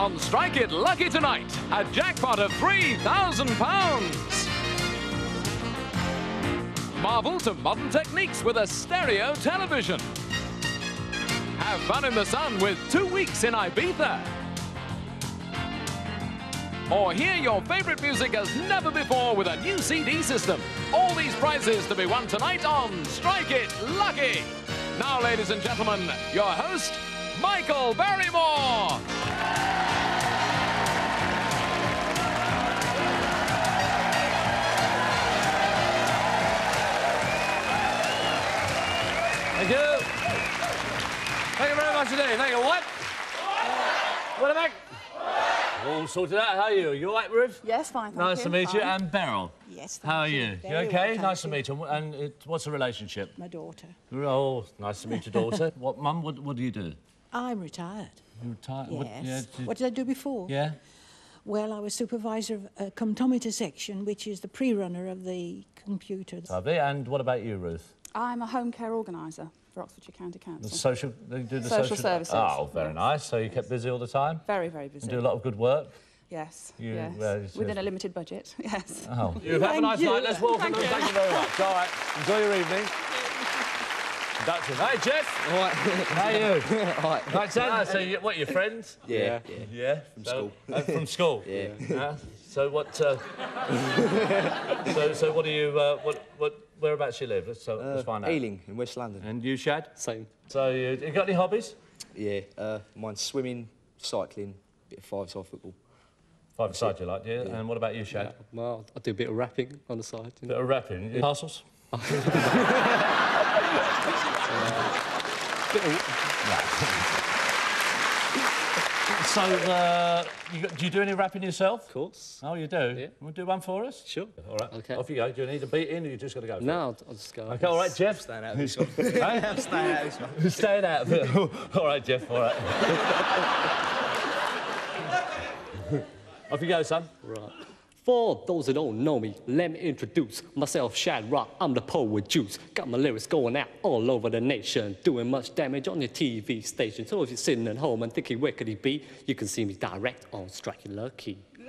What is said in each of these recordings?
On Strike It Lucky tonight, a jackpot of £3,000. Marvel to modern techniques with a stereo television. Have fun in the sun with two weeks in Ibiza. Or hear your favorite music as never before with a new CD system. All these prizes to be won tonight on Strike It Lucky. Now, ladies and gentlemen, your host, Michael Barrymore. Thank you. Thank you very much indeed. Thank you. What? What about? All sorted out. How are you? You all right, Ruth? Yes, fine. Thank Nice you. to meet you. Fine. And Beryl. Yes. Thank How are you? You Very well, okay? thank nice to meet you. And it, what's the relationship? My daughter. Oh, nice to meet your daughter. what, Mum? What, what do you do? I'm retired. You retired? Yes. What, yeah, did- What did I do before? yeah. Well, I was supervisor of a comptometer section, which is the pre-runner of the computer. Lovely. And what about you, Ruth? I'm a home care organiser for Oxfordshire County The Council. social. They do the Social services, Oh, very yes. nice. So you kept busy all the time. Very, very busy. And do a lot of good work. Yes, You- yes. well, it's Within just- a limited budget, yes. Oh. You have a nice you. night. Let's welcome Thank them. you. Thank you very much. All right. Enjoy your evening. Conductor. Hey, Jeff. All right. How are you? All right. Right, so, so you, what, your friends? Yeah. Yeah. From school. Uh, from school? Yeah. Yeah. So what, uh, so, so what do you, uh, what, what, whereabouts you live? Let's, uh, let's find out. Ealing in West London. And you, Shad? Same. So you, you got any hobbies? Yeah. Uh, mine's swimming, cycling, bit of five-side football. Five side you like, yeah? And what about you, Shad? Well, I do a bit of rapping on the side. You know. Bit of rapping. You- Parcels? Bit of, So, uh, you do you do any rapping yourself? of course. Oh, you do? Yeah. Want to do one for us? Sure. All right. Okay. Off you go. Do you need a beat in or you just got to go? for? No, I'll, I'll just go. Okay, all right, Jeff. Staying out of this one. Hey? I'm staying out of this one. Staying out of it. all right, Jeff, all right. Off you go, son. Right. For those that don't know me, let me introduce myself, Shad Rock. I'm the poet with juice. Got my lyrics going out all over the nation, doing much damage on your TV station. So if you're sitting at home and thinking where could he be, you can see me direct on Strike It Lucky.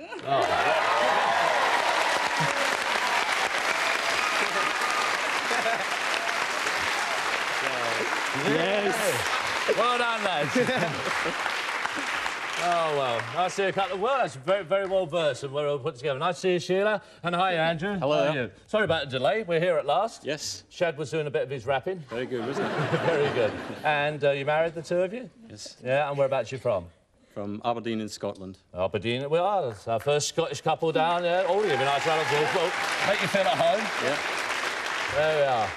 yes. Well done, lads. oh, well. Nice to see a couple. Well, that's very, very well versed and well put together. Nice to see you, Sheila. And hi, Andrew. Hello. How are you? Sorry about the delay. We're here at last. Yes. Shad was doing a bit of his rapping. Very good, wasn't it? very good. And uh, you married, the two of you? yes. Yeah, and whereabouts you from? From Aberdeen in Scotland. Aberdeen. We are. That's our first Scottish couple down there. Oh, you've been nice applause. Well, make you feel at home. Yeah. There we are.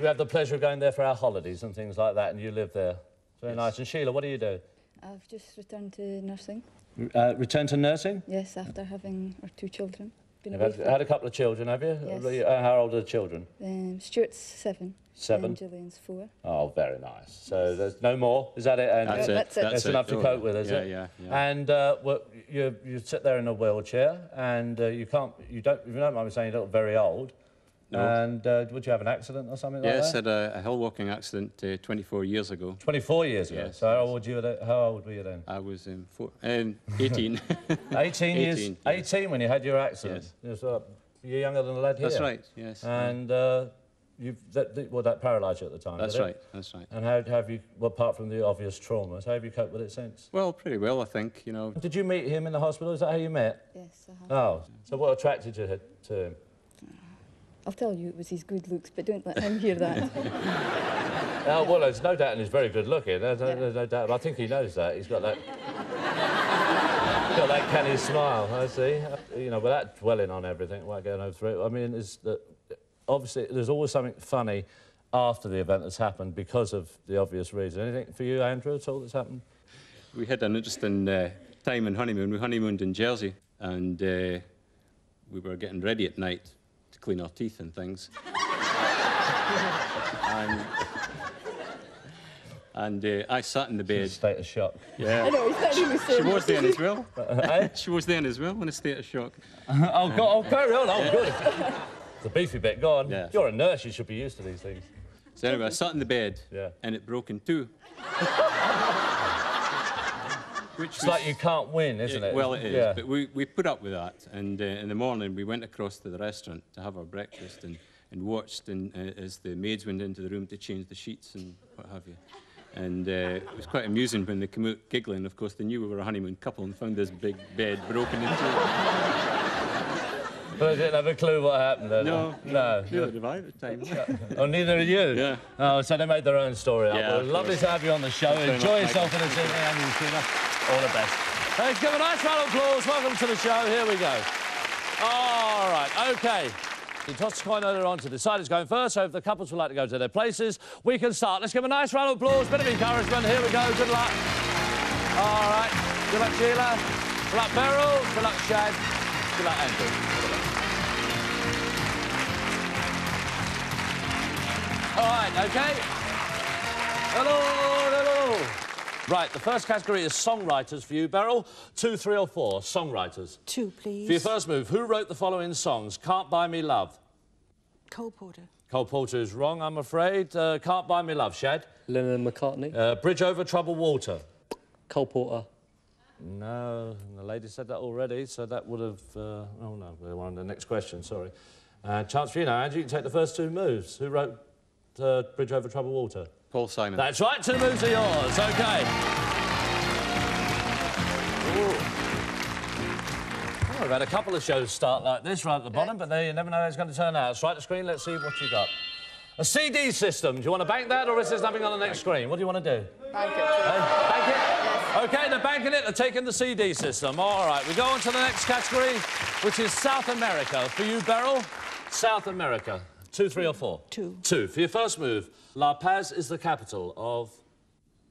We have the pleasure of going there for our holidays and things like that, and you live there. Very nice. And Sheila, what do you do? I've just returned to nursing. Uh, return to nursing? Yes, after having our two children. Been You've had, had a couple of children, have you? Yes. Uh, how old are the children? Um, Stuart's seven. Seven. And Gillian's four. Oh, very nice. So there's no more. Is that it? And That's it. That's it. Enough to cope with, is yeah, it? Yeah, yeah. And uh, well, you you sit there in a wheelchair, and uh, you can't. You don't. If you don't mind me saying, you look very old. No. And uh, would you have an accident or something Yes, like that? Yes, had a, a hill walking accident uh, 24 years ago. 24 years ago. Yes, so how old were you? then- How old were you then? I was um, four, um, 18. 18 years. 18, 18 when you had your accident. Yes. You're, sort of- you're younger than the lad here. That's right, yes. And uh, you've that, that- well, that paralysed you at the time. That's did it? right, that's right. And how have you, well, apart from the obvious traumas, how have you coped with it since? Well, pretty well, I think, you know. Did you meet him in the hospital? Is that how you met? Yes, I have. Oh, so what attracted you to him? I'll tell you it was his good looks, but don't let him hear that. Oh, well, there's no doubt and he's very good looking. There's, no- there's no doubt. I think he knows that. He's got that. got that canny smile, I see. You know, without dwelling on everything, without going over through it, I mean, is that obviously there's always something funny after the event that's happened because of the obvious reason. Anything for you, Andrew, at all that's happened? We had an interesting uh, time in honeymoon. We honeymooned in Jersey, and uh, we were getting ready at night to clean our teeth and things. and and uh, I sat in the bed. State of shock. I Yeah. know, he said he was She saying was then as well. She was then as well in a state of shock. oh, go, oh, carry on. Oh, good. the beefy bit, go on. Yeah. You're a nurse, you should be used to these things. So anyway, I sat in the bed, Yeah. and it broke in two. Which It's like you can't win, isn't it? Well, it is. Yeah. But we, we put up with that. And uh, in the morning, we went across to the restaurant to have our breakfast and, and watched and, uh, as the maids went into the room to change the sheets and what have you. And uh, it was quite amusing when they came out giggling. Of course, they knew we were a honeymoon couple and found this big bed broken into. But I didn't have a clue what happened then. No, No. Neither did I at the time. Oh, neither of you? Yeah. Oh, so they made their own story up. Yeah, well, lovely to have you on the show. Enjoy yourself in the Cinema. All the best. Let's give a nice round of applause. Welcome to the show. Here we go. All right, OK. You tossed a coin earlier on to decide who's going first, so if the couples would like to go to their places, we can start. Let's give a nice round of applause, bit of encouragement. Here we go, good luck. All right, good luck, Sheila. Good luck, Beryl. Good luck, Shad. Good luck, Andrew. All right, OK. Hello, hello. Right, the first category is songwriters for you, Beryl. Two, three, or four. Songwriters. Two, please. For your first move, who wrote the following songs? Can't Buy Me Love. Cole Porter. Cole Porter is wrong, I'm afraid. Uh, Can't Buy Me Love, Shad. Lennon and McCartney. Uh, Bridge Over Troubled Water. Cole Porter. No, the lady said that already, so that would have... Uh, oh, no, we're on the next question, sorry. Uh, chance for you now, Andrew. You can take the first two moves. Who wrote uh, Bridge Over Troubled Water? Paul Simon. That's right, two moves are yours. OK. Ooh. Oh, we've had a couple of shows start like this right at the bottom, but there you never know how it's going to turn out. Strike the screen, let's see what you got. A CD system. Do you want to bank that, or is there something on the next screen? What do you want to do? Bank it. Hey, bank it? OK, they're banking it, they're taking the CD system. All right, we go on to the next category, which is South America. For you, Beryl, South America. Two, three, or four? Two. Two. For your first move, La Paz is the capital of...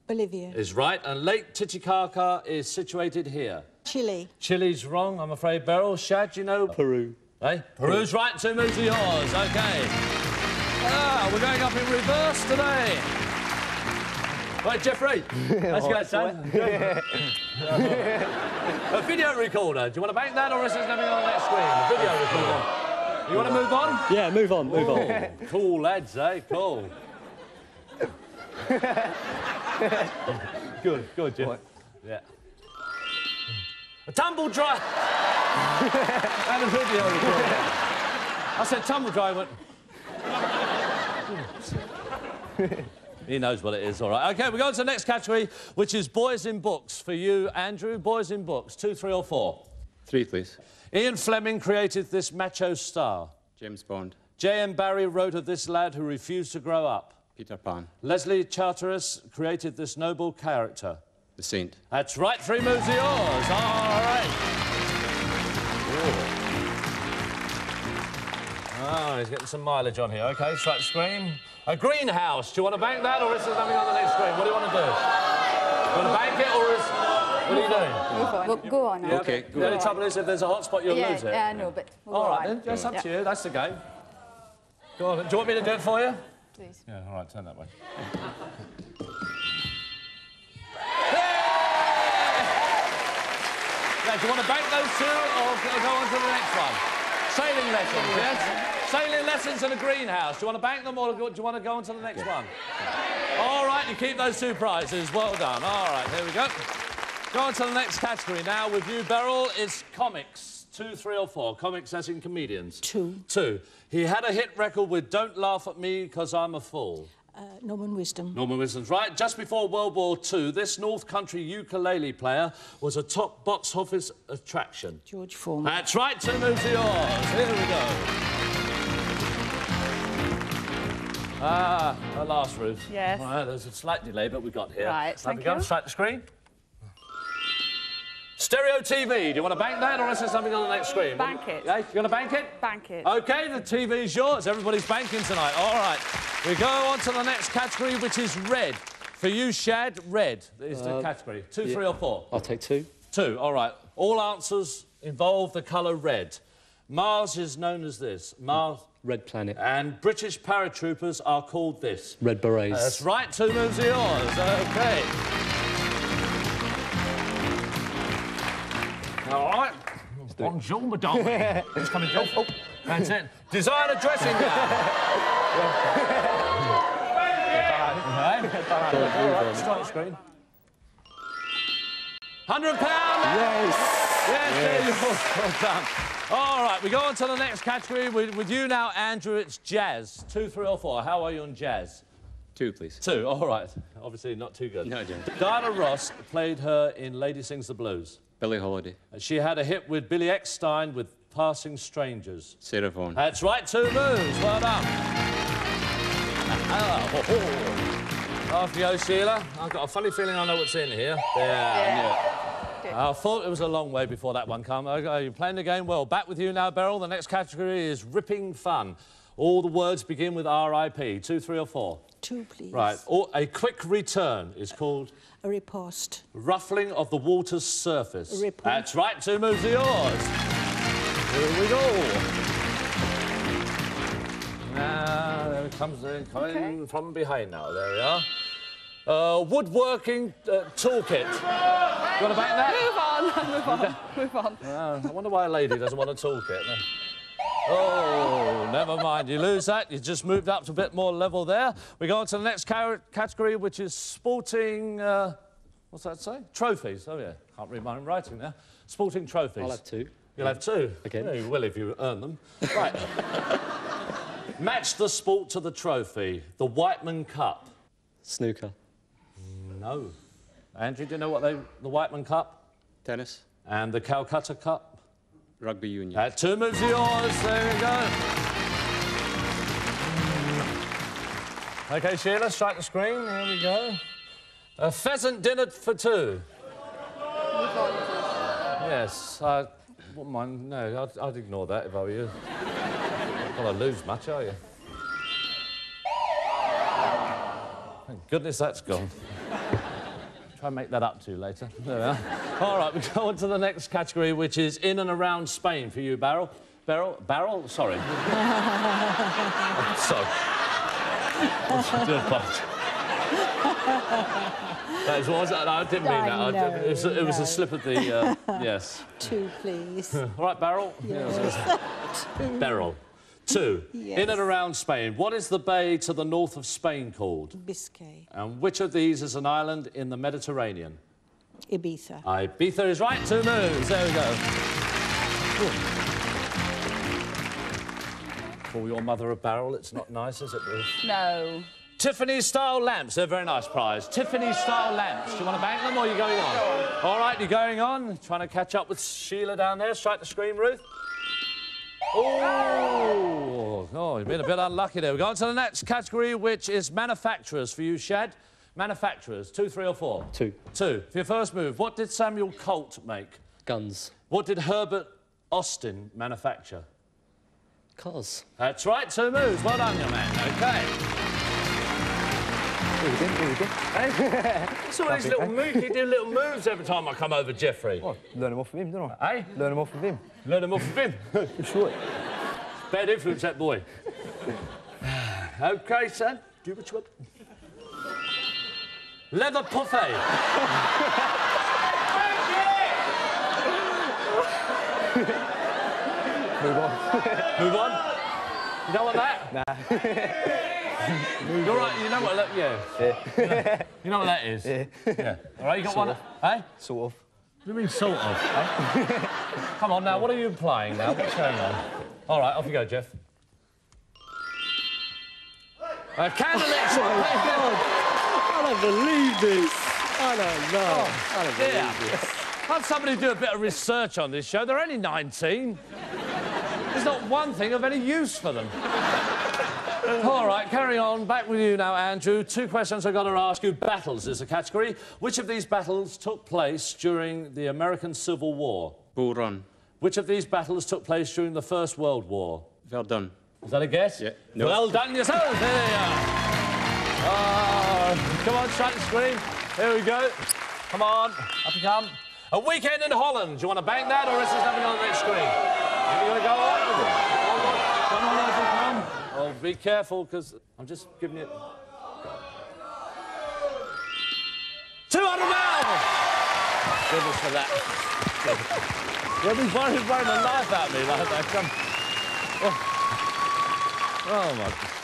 Bolivia. Is right, and Lake Titicaca is situated here. Chile. Chile's wrong, I'm afraid, Beryl. Shad, you know? Peru. Hey, Peru's right, two moves are yours. OK. Ah, we're going up in reverse today. Right, Jeffrey. Let's go, son. a video recorder. Do you want to bank that, or is there something on the next screen? A video recorder. You want to move on? Yeah, move on, move on. Oh, cool lads, eh? Cool. good, good, Jim. Yeah. A tumble dry. and a video. I said tumble dry, went. he knows what it is, all right. OK, we go on to the next category, which is boys in books. For you, Andrew, boys in books. Two, three, or four. Three, please. Ian Fleming created this macho star. James Bond. J.M. Barrie wrote of this lad who refused to grow up. Peter Pan. Leslie Charteris created this noble character. The Saint. That's right, three moves are yours. All right. Oh, he's getting some mileage on here. OK, strike the screen. A greenhouse. Do you want to bank that, or is there something on the next screen? What do you want to do? You want to bank it, or is... What are you doing? Move on. Well, go on now. Okay, The only trouble is, if there's a hot spot, you'll yeah, lose it. yeah, I know, but we'll All go right, on. then. That's up Yeah. to you. That's the game. Go on. Do you want me to do it for you? Please. Yeah, all right, turn that way. Now, do you want to bank those two or go go on to the next one? Sailing lessons, yes? Sailing lessons in a greenhouse. Do you want to bank them or do you want to go on to the next one? All right, you keep those two prizes. Well done. All right, here we go. Go on to the next category now with you, Beryl. It's comics. Two, three, or four. Comics as in comedians. Two. Two. He had a hit record with Don't Laugh at Me Because I'm a Fool. Uh, Norman Wisdom. Norman Wisdom's right. Just before World War II, this North Country ukulele player was a top box office attraction. George Formby. That's right, two moves are yours. Here we go. Ah, at last, Ruth. Yes. All right, there's a slight delay, but we got here. Right, Have thank we got you. to strike the screen? Stereo TV. Do you want to bank that, or is there something on the next screen? Bank it. Yeah, you want to bank it? Bank it. OK, the TV's yours. Everybody's banking tonight. All right. We go on to the next category, which is red. For you, Shad, red is the uh, category. Two, three, or four? I'll take two. Two. All right. All answers involve the colour red. Mars is known as this. Mars. Red planet. And British paratroopers are called this. Red berets. That's right. Two moves are yours. OK. Bonjour, madame. It's coming, Joe. Oh, that's it. Designer dressing gown. Right. All right, strike the screen. Hundred pound. Yes. Yes, there you are. Well done. All right, we go on to the next category with, with you now, Andrew. It's jazz. Two, three, or four. How are you on jazz? Two, please. Two. All right. Obviously, not too good. No, Jim. Diana Ross played her in Lady Sings the Blues. Billie Holiday. She had a hit with Billy Eckstine with Passing Strangers. Sarah Vaughan. That's right, two moves. Well done. Ah, ho, ho. Off you go, Sheila. I've got a funny feeling I know what's in here. There. I thought it was a long way before that one came. Okay, you're playing the game well. Back with you now, Beryl. The next category is ripping fun. All the words begin with R.I.P. Two, three, or four. Two, please. Right. Or a quick return is called A riposte. ruffling of the water's surface. A ripple. That's right. Two moves are yours. Here we go. Now, there it comes in, coming from behind now. There we are. Uh, woodworking uh, toolkit. You want to back that? Move on, move on, move on. Uh, I wonder why a lady doesn't want a toolkit. Oh, never mind. You lose that. You just moved up to a bit more level there. We go on to the next category, which is sporting. Uh, what's that say? Trophies. Oh yeah, can't read my own writing there. Sporting trophies. I'll have two. You'll have two. Again. Yeah, you will if you earn them. Right. Match the sport to the trophy. The Wightman Cup. Snooker. No. Andrew, do you know what they the Wightman Cup Tennis. and the Calcutta Cup? Rugby union. Uh, two moves yours. There we go. OK, Sheila, strike the screen. Here we go. A pheasant dinner for two. Yes, I wouldn't mind. No, I'd, I'd ignore that if I were you. Going to lose much, are you? Thank goodness that's gone. Try and make that up to you later. There we are. All right, we go on to the next category, which is in and around Spain for you, Barrel. Beryl? Barrel? Sorry. Sorry. I do apologise. That was, was? I didn't mean I that. Know, did- it, was, it was a slip of the. Uh, yes. Two, please. All right, Barrel. Beryl. Two. Yes. In and around Spain. What is the bay to the north of Spain called? Biscay. And which of these is an island in the Mediterranean? Ibiza. Ibiza is right. Two moves. There we go. Ooh. Call your mother a barrel. It's not nice, is it, Ruth? No. Tiffany style lamps. They're a very nice prize. Tiffany style lamps. Do you want to bank them or are you going on? All right, you're going on. Trying to catch up with Sheila down there. Strike the screen, Ruth. Oh, oh, you've been a bit unlucky there. We go on to the next category, which is manufacturers for you, Shad. Manufacturers, two, three, or four? Two. Two. For your first move, what did Samuel Colt make? Guns. What did Herbert Austin manufacture? Cars. That's right, two moves. Well done, young man. OK. It's all these little moves. You do little moves every time I come over, Jeffrey. Learn them off of him, don't I? Eh? Learn them off of him. Learn them off of him. For sure. Bad influence, that boy. OK, son. Do what you want. Leather buffet. Move on. Move on. You don't want that? Nah. You're right. You know what? Look, yeah. Yeah. You know what that is? Yeah. Yeah. All right. You got Sort one. of. Eh? Sort of. What do you mean, sort of? eh? Come on now, what are you implying now? What's going on? All right, off you go, Jeff. Uh, candle I don't believe this. I don't know. I don't believe Yeah. this. Had somebody do a bit of research on this show. They're only 19. There's not one thing of any use for them. All right, carry on. Back with you now, Andrew. Two questions I've got to ask you. Battles is a category. Which of these battles took place during the American Civil War? Bull Run. Which of these battles took place during the First World War? Verdun. Is that a guess? Yeah. No. Well done yourself. There you are. Oh, come on, strike the screen. Here we go. Come on, up you come. A weekend in Holland. Do you want to bank that, or is there something on the next screen? Are you going to go on with it? Come on, come. Oh, be careful, because I'm just giving you. 200 pounds! Goodness for that. You'll be worried, the life out of me like that. Come. Oh, oh my.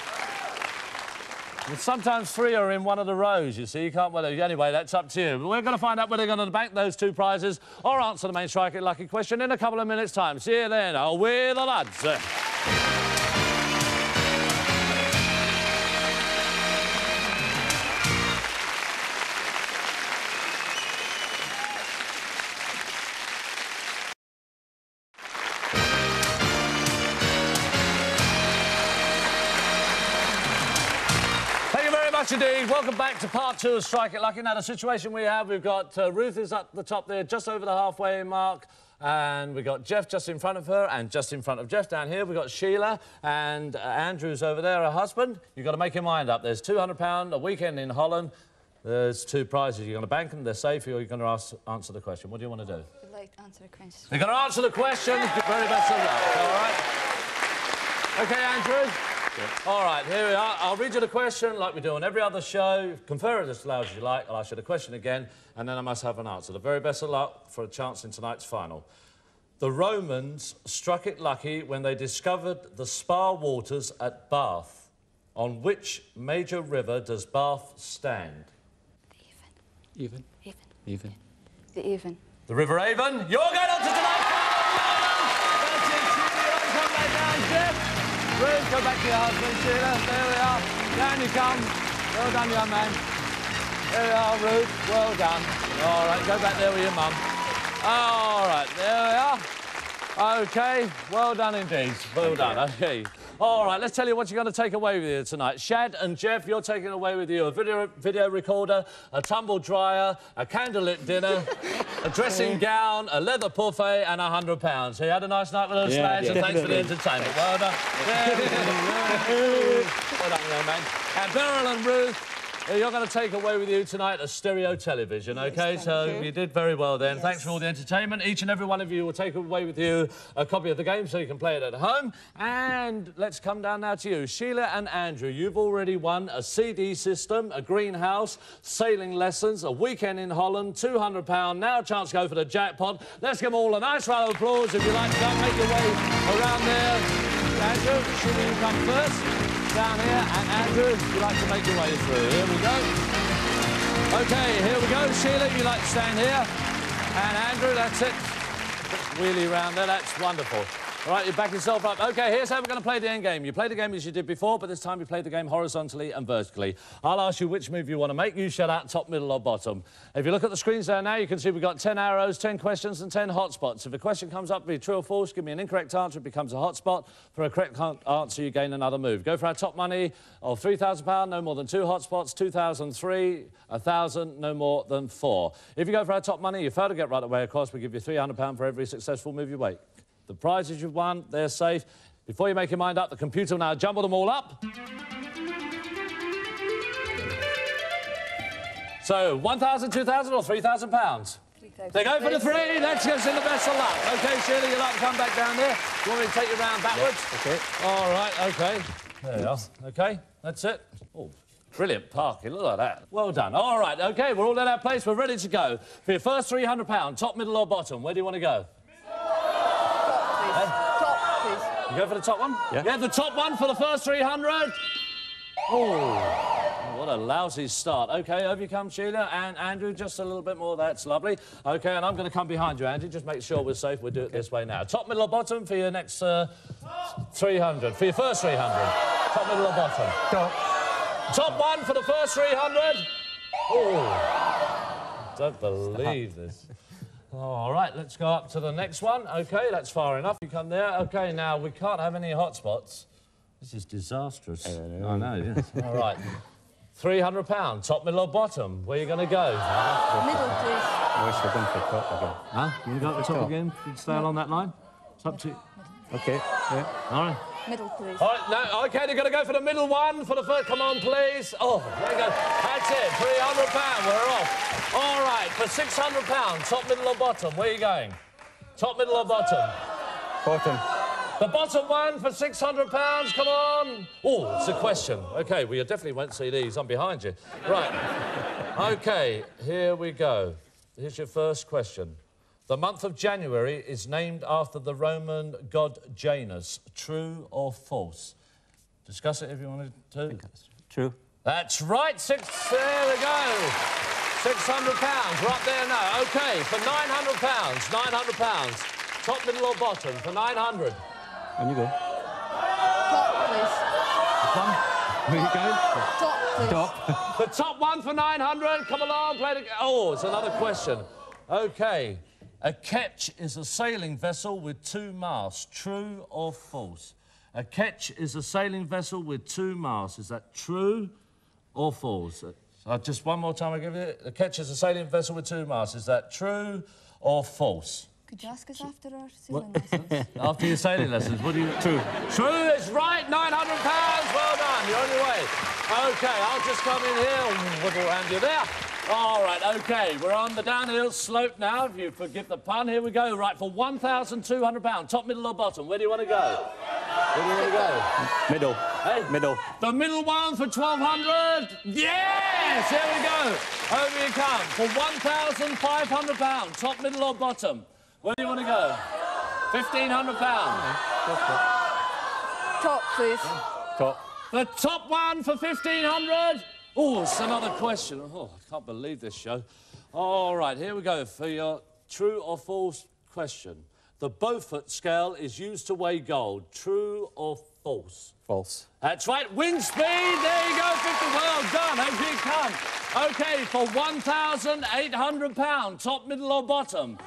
Sometimes three are in one of the rows, you see. You can't... Well, anyway, that's up to you. But we're going to find out whether they're going to bank those two prizes or answer the main Strike Lucky question in a couple of minutes' time. See you then. Oh, we're the lads. Much indeed. Welcome back to part two of Strike It Lucky. Now, the situation we have, we've got uh, Ruth is up the top there, just over the halfway mark. And we've got Jeff just in front of her and just in front of Jeff down here. We've got Sheila and uh, Andrew's over there, her husband. You've got to make your mind up. There's £200 a weekend in Holland. There's two prizes. You're going to bank them, they're safe, or you're going to ask, answer the question. What do you want to do? I'd like to answer the question. You're going to answer the question. Very best of luck, all right? OK, Andrew? All right, here we are. I'll read you the question like we do on every other show. Confer it as loud as you like. I'll ask you the question again, and then I must have an answer. The very best of luck for a chance in tonight's final. The Romans struck it lucky when they discovered the spa waters at Bath. On which major river does Bath stand? The Even. Even. Even. The Avon. The River Avon. You're going on to tonight's go back to your husband, Sheila. There we are. Down you come. Well done, young man. There we are, Ruth. Well done. All right, go back there with your mum. All right, there we are. OK, well done indeed. Well done, OK. All right, let's tell you what you're going to take away with you tonight. Shad and Jeff, you're taking away with you a video, video recorder, a tumble dryer, a candlelit dinner, a dressing gown, a leather buffet, and a hundred pounds. So you had a nice night with us, Yeah, lads, and thanks for the entertainment. Well done. well done, young man. And Beryl and Ruth, you're going to take away with you tonight a stereo television, OK? thank so you. you did very well then. Thanks for all the entertainment. Each and every one of you will take away with you a copy of the game so you can play it at home. And let's come down now to you. Sheila and Andrew, you've already won a CD system, a greenhouse, sailing lessons, a weekend in Holland, £200. Now a chance to go for the jackpot. Let's give them all a nice round of applause if you like to go make your way around there. Andrew, Sheila, you come first. Down here, and Andrew, if you like to make your way through. Here we go. OK, here we go. Sheila, you like to stand here. And Andrew, that's it. Wheelie round there, that's wonderful. All right, you back yourself up. OK, here's how we're going to play the end game. You play the game as you did before, but this time you play the game horizontally and vertically. I'll ask you which move you want to make. You shout out top, middle or bottom. If you look at the screens there now, you can see we've got 10 arrows, 10 questions and 10 hotspots. If a question comes up, be true or false, give me an incorrect answer, it becomes a hotspot. For a correct answer, you gain another move. Go for our top money of £3,000, no more than two hotspots, 2,003, 1,000, no more than four. If you go for our top money, you fail to get right away of course, we give you £300 for every successful move you make. The prizes you've won, they're safe. Before you make your mind up, the computer will now jumble them all up. So, 1,000, 2,000 or 3,000 pounds? They go for the three. Let's give them the best of luck. OK, Sheila, you'd like to come back down there? You want me to take you round backwards? Okay. All right, OK. There you are. OK, that's it. Oh, brilliant parking. Look at that. Well done. All right, OK, we're all in our place. We're ready to go. For your first £300, top, middle or bottom, where do you want to go? Top, please. You go for the top one? Yeah. Yeah, the top one for the first 300. Oh, what a lousy start. OK, over you come, Sheila. And Andrew, just a little bit more. That's lovely. OK, and I'm going to come behind you, Andrew. Just make sure we're safe. We'll do it this way now. Top, middle or bottom for your next uh, 300? For your first 300? Top, middle or bottom? Top. Top one for the first 300. Oh, don't believe this. Oh, all right, let's go up to the next one. OK, that's far enough. You come there. OK, now we can't have any hotspots. This is disastrous. I know, yes. All right. £300, top, middle or bottom? Where are you going to go? Middle, please. I wish I'd gone for top again. Huh? You want to go at the top again? You stay along that line? It's up to you. Okay, yeah. All right. Middle, please. All right, no, OK, they're going to go for the middle one for the first. Come on, please. Oh, there you go. That's it. £300. We're off. All right, for £600, top, middle or bottom? Where are you going? Top, middle or bottom? Bottom. The bottom one for £600, come on. Oh, it's a question. OK, well, you definitely won't see these. I'm behind you. Right. OK, here we go. Here's your first question. The month of January is named after the Roman god Janus. True or false? Discuss it if you wanted to. True. That's right. Six. There we go. Six hundred pounds. We're up there now. Okay, for nine hundred pounds. Nine hundred pounds. Top, middle, or bottom for nine hundred. And you go. Top, please. Where you going? Top, please. Top. The top one for 900. Come along, play the... Oh, it's another question. OK. A ketch is a sailing vessel with two masts. True or false? A ketch is a sailing vessel with two masts. Is that true or false? Uh, just one more time, I give it. A ketch is a sailing vessel with two masts. Is that true or false? Could you ask us after our sailing lessons? After your sailing lessons, what do you... True. True, it's right. £900. Well done. You're on your way. OK, I'll just come in here. Wiggle around you there. All right, OK. We're on the downhill slope now, if you forgive the pun. Here we go. Right, for £1,200. Top, middle or bottom? Where do you want to go? Where do you want to go? Middle. Hey? Middle. The middle one for 1200 Yes! Here we go. Over you come. For £1,500. Top, middle or bottom? Where do you want to go? £1,500. Top, please. Top. The top one for 1500 Oh, it's another question. Oh, I can't believe this show. All right, here we go for your true or false question. The Beaufort scale is used to weigh gold. True or false? False. That's right, wind speed. There you go, 50. Well done. Over you come. OK, for £1,800. Top, middle or bottom?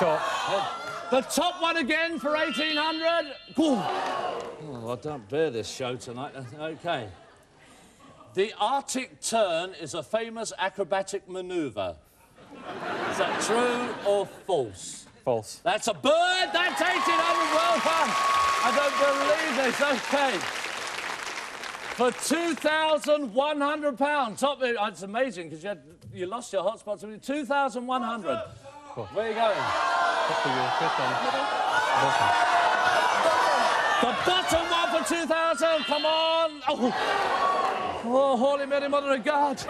Top. The top one again for 1800. Oh, I don't bear this show tonight. OK. The Arctic tern is a famous acrobatic manoeuvre. Is that true or false? False. That's a bird. That's 1800. Well done. I don't believe this. OK. For £2,100. Top, it's amazing because you, had- you lost your hotspot to me. 2100 Where are you going? Top for you. First one. Bottom. The bottom one for 2,000. Come on. Oh, oh Holy Mary, Mother of God.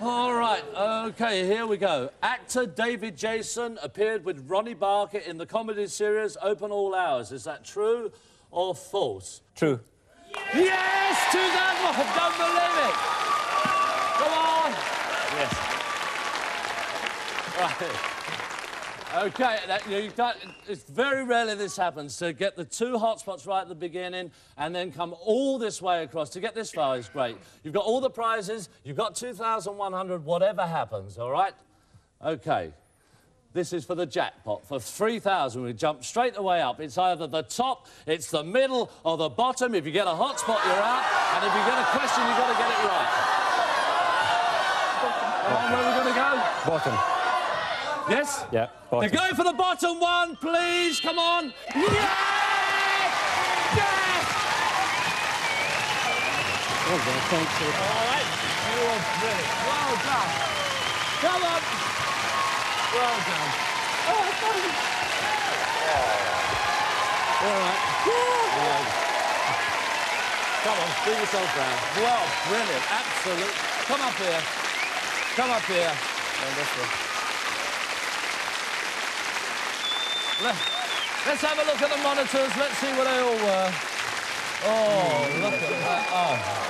All right, OK, here we go. Actor David Jason appeared with Ronnie Barker in the comedy series Open All Hours. Is that true or false? True. Yes, 2,000. I don't believe it. Come on. Yes. Right. Okay, that, you got, it's very rarely this happens to get the two hotspots right at the beginning and then come all this way across. To get this far is great. You've got all the prizes, you've got 2,100, whatever happens, all right? Okay. This is for the jackpot. For 3,000, we jump straight the way up. It's either the top, it's the middle, or the bottom. If you get a hotspot, you're out. And if you get a question, you've got to get it right. Where are we going to go? Bottom. Yes? Yeah. They're going for the bottom one, please. Come on. Yes! Yes! Well done. Thanks. All right. You are brilliant. Well done. Come on. Well done. Oh, thank you. All right. Well. Come on, bring yourself round. Well, brilliant. Absolute. Come up here. Come up here. And this way. Let, let's have a look at the monitors. Let's see what they all were. Oh, look at that. Oh.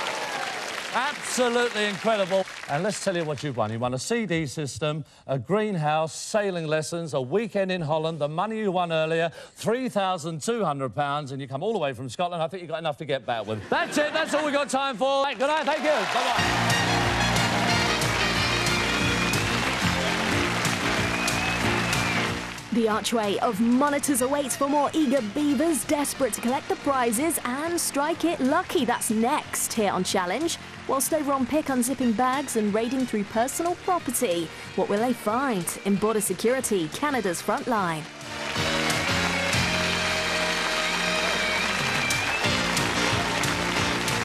Absolutely incredible. And let's tell you what you've won. You won a CD system, a greenhouse, sailing lessons, a weekend in Holland, the money you won earlier, £3,200, and you come all the way from Scotland. I think you've got enough to get back with. That's it. That's all we've got time for. Good night. Thank you. Bye-bye. The archway of monitors awaits for more eager beavers desperate to collect the prizes and strike it lucky. That's next here on Challenge. Whilst over on Pick unzipping bags and raiding through personal property, what will they find in border security, Canada's front line?